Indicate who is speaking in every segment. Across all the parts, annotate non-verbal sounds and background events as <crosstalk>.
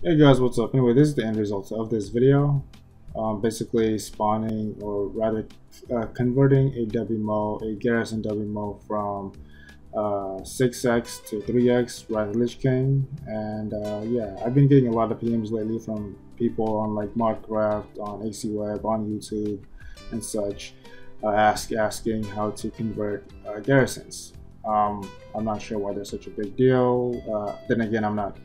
Speaker 1: Hey guys, what's up? Anyway, this is the end result of this video. Um, basically spawning, or rather uh, converting a WMO, a Garrison WMO from uh, 6x to 3x Wrath Lich King. And uh, yeah, I've been getting a lot of PMs lately from people on like Modcraft, on AC Web, on YouTube, and such, uh, ask asking how to convert uh, garrisons. Um, I'm not sure why there's such a big deal. Uh, then again, I'm not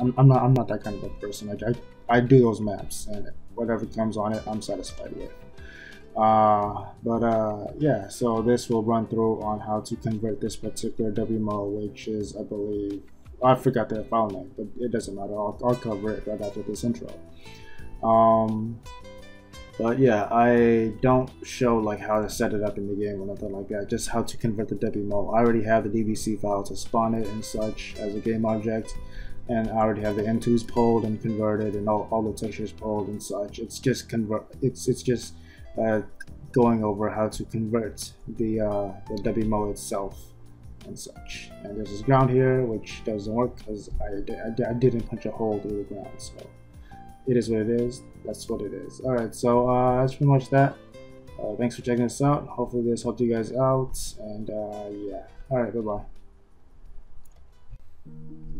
Speaker 1: I'm, I'm not I'm not that kind of a person. Like I, I do those maps and whatever comes on it, I'm satisfied with. Uh, but uh, yeah, so this will run through on how to convert this particular WMO, which is I believe I forgot the file name, but it doesn't matter. I'll, I'll cover it right after this intro. Um, but yeah, I don't show like how to set it up in the game or nothing like that. Just how to convert the WMO. I already have the DBC file to spawn it and such as a game object and I already have the M2s pulled and converted and all, all the textures pulled and such. It's just convert. It's it's just uh, going over how to convert the uh, the WMO itself and such. And there's this ground here which doesn't work because I, I, I, didn't punch a hole through the ground. So it is what it is. That's what it is. All right. So uh, that's pretty much that. Uh, thanks for checking this out. Hopefully this helped you guys out. And uh, yeah. All right. Bye bye.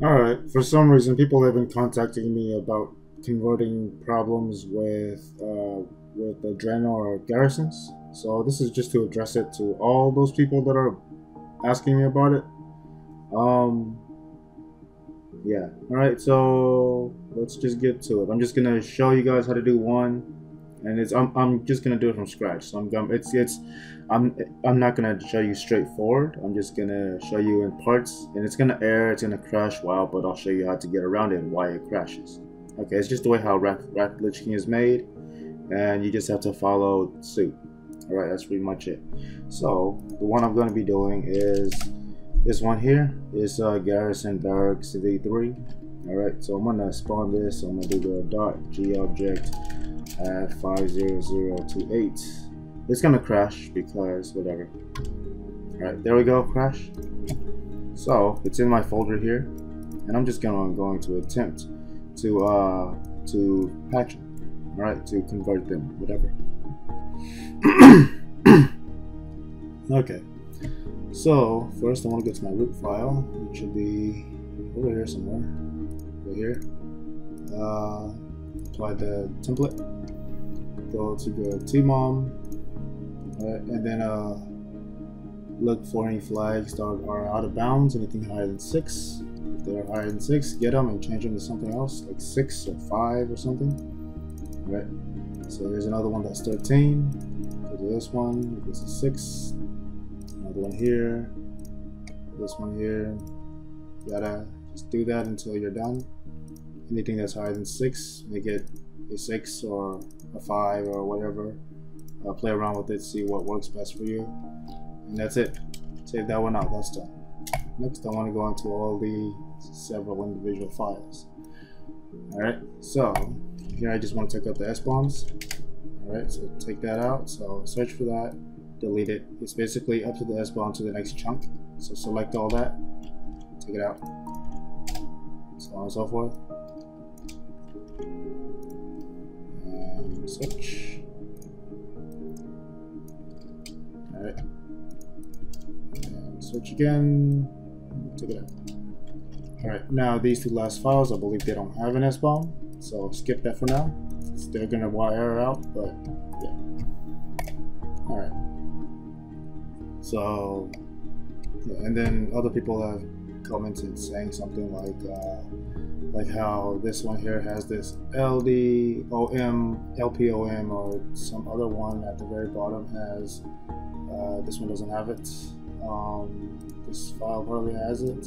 Speaker 1: Alright, for some reason people have been contacting me about converting problems with uh, with the Draenor or Garrisons. So this is just to address it to all those people that are asking me about it. Um, yeah, alright, so let's just get to it. I'm just gonna show you guys how to do one and it's I'm, I'm just gonna do it from scratch so I'm gonna it's it's I'm I'm not gonna show you straightforward. I'm just gonna show you in parts and it's gonna error it's gonna crash. Wow but I'll show you how to get around it and why it crashes. Okay it's just the way how Wrath, Wrath Lich King is made and you just have to follow suit. All right that's pretty much it. So the one I'm gonna be doing is this one here is uh, Garrison Barracks V3 all right so I'm gonna spawn this. So I'm gonna do the dot G object at 50028. It's gonna crash because whatever. Alright, there we go, crash. So it's in my folder here, and I'm just gonna going to attempt to uh to patch them. Alright, to convert them, whatever. <clears throat> okay. So first I want to get to my root file, which should be over here somewhere. Right here. Uh apply the template go to the tmom and then uh, look for any flags that are out of bounds anything higher than six. If they're higher than six get them and change them to something else like six or five or something. Right so here's another one that's 13 go to this one this is six. Another one here this one here. You gotta just do that until you're done. Anything that's higher than six make it a six or a five or whatever. Uh, play around with it, see what works best for you. And that's it. Save that one out, that's done. Next, I want to go into all the several individual files. Alright, so here I just want to take out the S-bombs. Alright, so take that out. So search for that, delete it. It's basically up to the S-bomb to the next chunk. So select all that, take it out, so on and so forth. Switch. Alright. Switch again. It out. Alright, now these two last files, I believe they don't have an S-bomb, so skip that for now. They're gonna wire out, but yeah. Alright. So, yeah, and then other people have commented saying something like, uh, like how this one here has this LDOM, LPOM, or some other one at the very bottom has, uh, this one doesn't have it. Um, this file probably has it.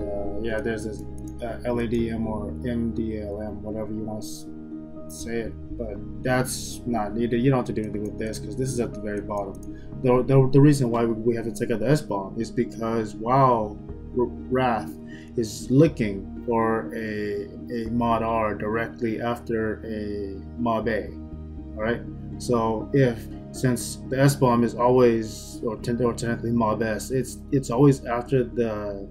Speaker 1: Uh, yeah, there's this uh, LADM or MDLM, whatever you want to say it, but that's not needed. You don't have to do anything with this because this is at the very bottom. The, the, the reason why we have to take out the S bomb is because while Wrath is looking for a, a mod R directly after a mob A. Alright, so if since the S bomb is always or, or technically mob S, it's it's always after the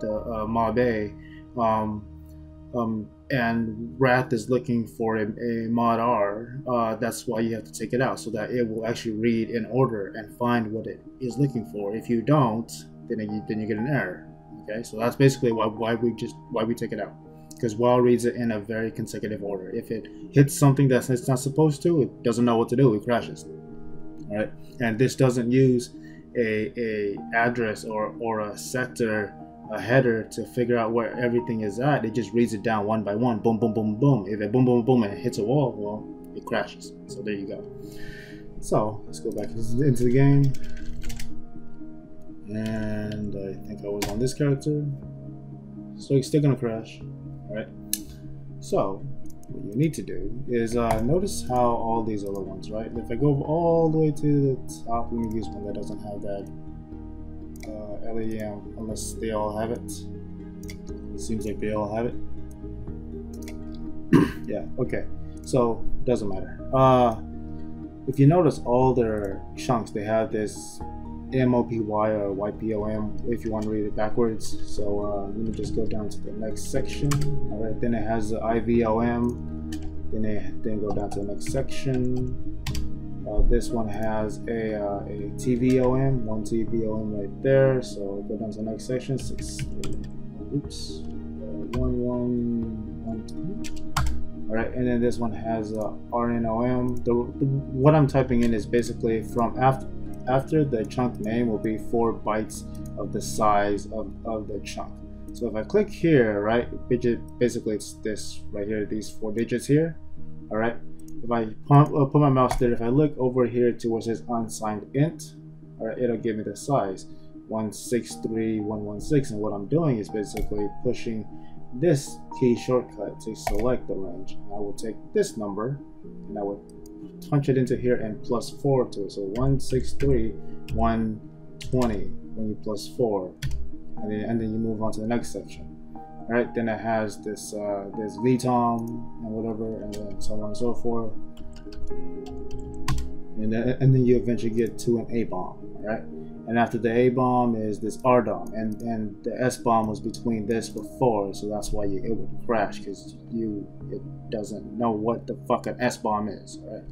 Speaker 1: the uh, mob A. Um, um, and Wrath is looking for a, a mod R, uh, that's why you have to take it out so that it will actually read in order and find what it is looking for. If you don't, then you then you get an error. Okay, so that's basically why why we just why we take it out because WoW reads it in a very consecutive order. If it hits something that it's not supposed to, it doesn't know what to do. It crashes. All right, and this doesn't use a a address or or a sector a header to figure out where everything is at. It just reads it down one by one. Boom, boom, boom, boom. If it boom, boom, boom, and it hits a wall, well, it crashes. So there you go. So let's go back into the game. And I think I was on this character. So it's still gonna crash. Alright. So what you need to do is uh, notice how all these other ones, right? If I go all the way to the top, let me use one that doesn't have that uh, LEM unless they all have it. it. Seems like they all have it. <coughs> yeah, okay. So, it doesn't matter. Uh, if you notice all their chunks, they have this MOPY or YPOM if you want to read it backwards. So uh, let me just go down to the next section. All right, then it has the. Then it then go down to the next section. Uh, this one has a, uh, a TVOM, one TVOM right there. So go down to the next section. Six, oops, uh, one, one, one, two. All right, and then this one has uh, RNOM. The, the, what I'm typing in is basically from after after the chunk name will be four bytes of the size of, of the chunk. So if I click here, right, basically it's this right here, these four digits here. All right, if I uh, put my mouse there, if I look over here to where it says unsigned int, all right, it'll give me the size 163116. And what I'm doing is basically pushing this key shortcut to select the range. And I will take this number and I would punch it into here and plus 4 to it. So 163, 120 when you plus 4. And then, and then you move on to the next section. Right, then it has this uh, this VTOM and whatever, and then so on and so forth. And then, and then you eventually get to an A bomb, right? And after the A bomb is this R bomb, and and the S bomb was between this before, so that's why you, it would crash because you it doesn't know what the fuck an S bomb is, right?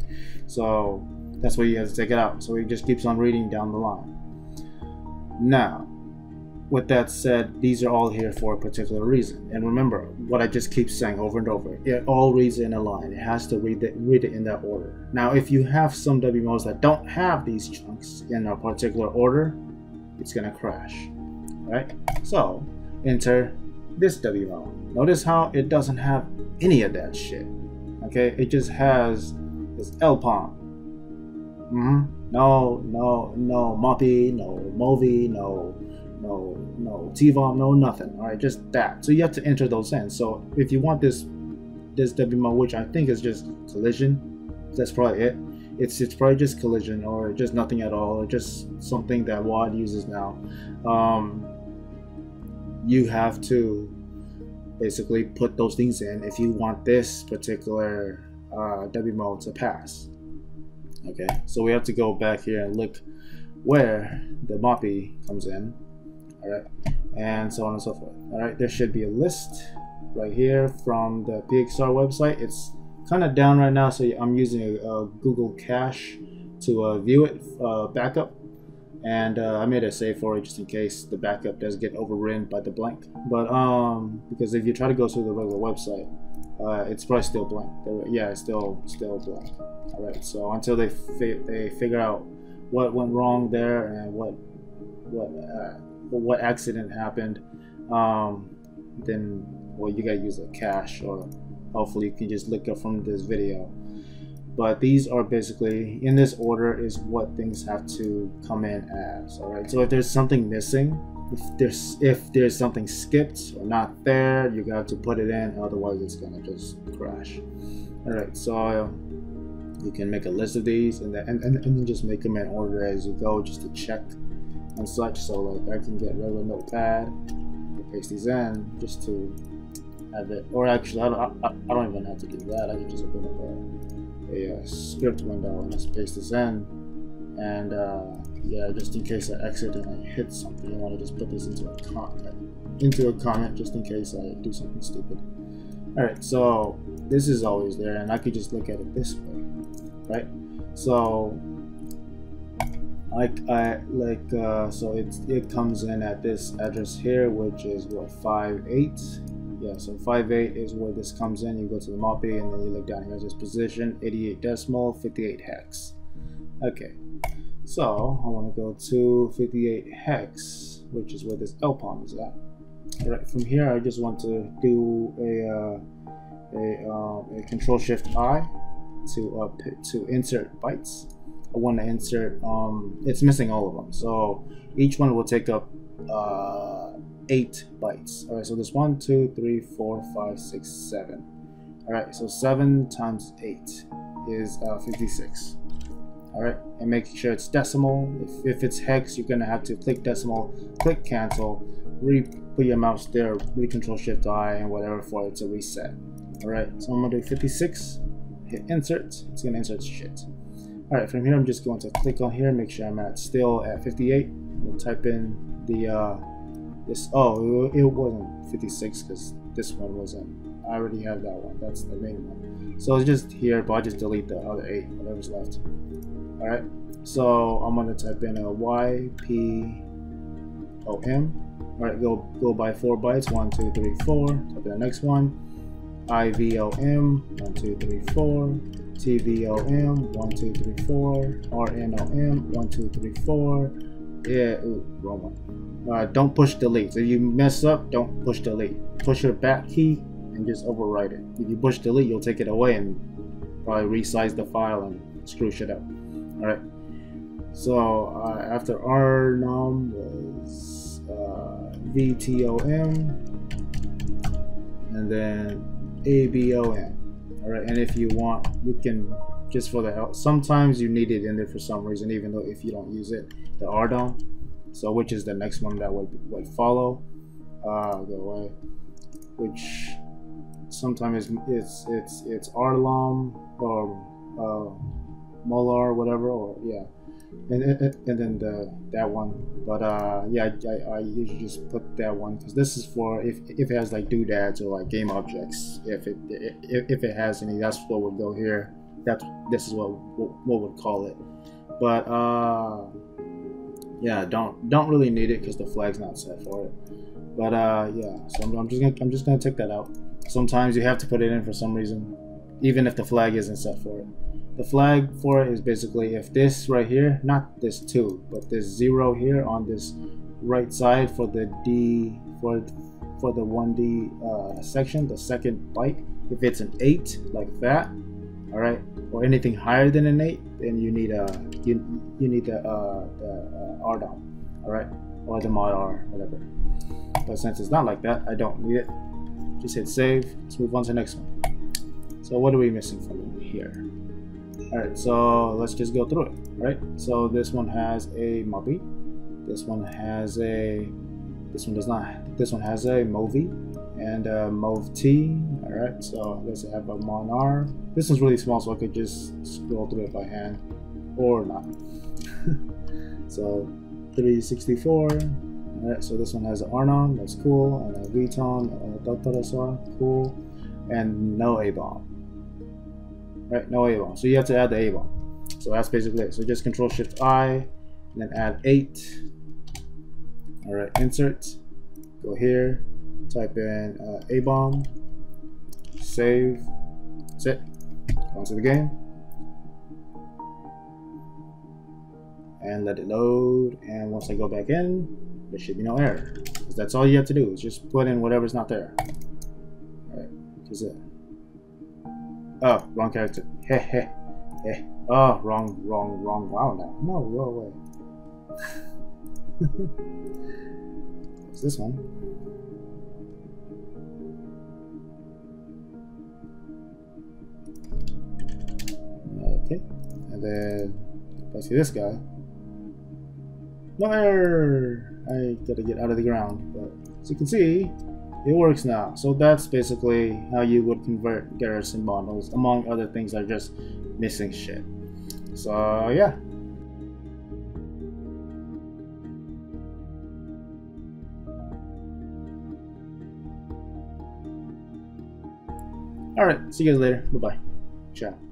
Speaker 1: So that's why you have to take it out. So it just keeps on reading down the line. Now, with that said, these are all here for a particular reason. And remember what I just keep saying over and over. It all reads in a line. It has to read it, read it in that order. Now, if you have some WMOs that don't have these chunks in a particular order, it's gonna crash. Right? So, enter this WMO. Notice how it doesn't have any of that shit. Okay, it just has this LPOM. Mm-hmm. No, no, no MOPY, no MOVI, no no no TVOM, no nothing. All right, just that. So you have to enter those in. So if you want this this WMO, which I think is just collision, that's probably it. It's it's probably just collision or just nothing at all, or just something that WoD uses now. Um, you have to basically put those things in if you want this particular uh, WMO to pass. Okay, so we have to go back here and look where the MOPY comes in and so on and so forth. All right there should be a list right here from the pxr website. It's kind of down right now so i'm using a, a google cache to uh, view it uh, backup. And uh, I made a save for it just in case the backup does get overridden by the blank. But um because if you try to go through the regular website uh, it's probably still blank. Yeah it's still still blank. All right so until they fi they figure out what went wrong there and what what uh, what accident happened, um, then well you gotta use a cache or hopefully you can just look up from this video. But these are basically in this order is what things have to come in as. All right. So if there's something missing, if there's if there's something skipped or not there, you got to put it in. Otherwise, it's gonna just crash. All right. So you can make a list of these and then and, and, and then just make them in order as you go, just to check and such. So like I can get regular notepad, and paste these in just to have it. Or actually, I don't, I, I don't even have to do that. I can just open up a, a, a script window and just paste this in. And uh, yeah, just in case I accidentally hit something, I want to just put this into a comment, into a comment just in case I do something stupid. Alright, so this is always there and I could just look at it this way, right? So like I like uh, so it it comes in at this address here, which is what five eight. Yeah, so five eight is where this comes in. You go to the MOPY and then you look down here. This position 88 decimal, 58 hex. Okay, so I want to go to 58 hex, which is where this LPOM is at. All right, from here I just want to do a uh, a, um, a Control Shift I to uh, to insert bytes I want to insert, um, it's missing all of them. So each one will take up uh, eight bytes. All right, so there's one, two, three, four, five, six, seven. All right, so seven times eight is uh, 56. All right, and make sure it's decimal. If, if it's hex, you're gonna have to click decimal, click cancel, re put your mouse there, re-control shift I and whatever for it to reset. All right, so I'm gonna do 56, hit insert, it's gonna insert shit. All right, from here, I'm just going to click on here, make sure I'm at still at 58. We'll type in the, uh, this, oh, it wasn't 56 because this one wasn't. I already have that one. That's the main one. So it's just here, but I just delete the other eight, whatever's left. All right. So I'm going to type in a Y, P, O, M. All right, go, go by four bytes. One, two, three, four. Type in the next one. I, V, O, M. One, two, three, four. TVOM1234, RNOM1234. Yeah, ooh, wrong one. Uh, don't push delete. If you mess up, don't push delete. Push your back key and just overwrite it. If you push delete, you'll take it away and probably resize the file and screw shit up. Alright. So uh, after RNOM was uh, VTOM and then ABOM all right and if you want you can just for the help sometimes you need it in there for some reason even though if you don't use it the rdom. So which is the next one that would would follow uh go away which sometimes it's it's it's rlom or uh molar whatever or yeah and, and, and then the that one. But uh yeah I, I usually just put that one because this is for if, if it has like doodads or like game objects if it if, if it has any that's what would go here. That's this is what what would call it. But uh yeah don't don't really need it because the flag's not set for it. But uh yeah so I'm, I'm just gonna I'm just gonna take that out. Sometimes you have to put it in for some reason even if the flag isn't set for it the flag for it is basically if this right here, not this 2, but this 0 here on this right side for the D, for for the 1D uh, section, the second byte, if it's an 8 like that, all right, or anything higher than an 8, then you need a you you need the uh, the uh, RDOM, all right, or the mod R, whatever. But since it's not like that, I don't need it. Just hit save. Let's move on to the next one. So what are we missing from here? Alright, so let's just go through it, right? So this one has a MOPY. This one has a, this one does not, this one has a MOVI and a MOV-T. Alright, so let's have a MONR. This one's really small, so I could just scroll through it by hand or not. <laughs> so 364. Alright, so this one has an RNOM, that's cool, and a VTOM, a cool, and no ABOM right? No A bomb. So you have to add the A bomb. So that's basically it. So just Control Shift I, and then add eight. All right, insert. Go here, type in uh, A bomb, save. That's it. Go into the game. And let it load. And once I go back in, there should be no error. That's all you have to do is just put in whatever's not there. All right, is it. Oh, wrong character. <laughs> Heh heh. Heh. Oh, wrong, wrong, wrong wow now. No, go away. <laughs> What's this one? Okay. And then I see this guy. Error! I gotta get out of the ground. But as you can see, it works now. So that's basically how you would convert Garrison models, among other things are just missing shit. So yeah. Alright, see you guys later. Bye-bye. Ciao.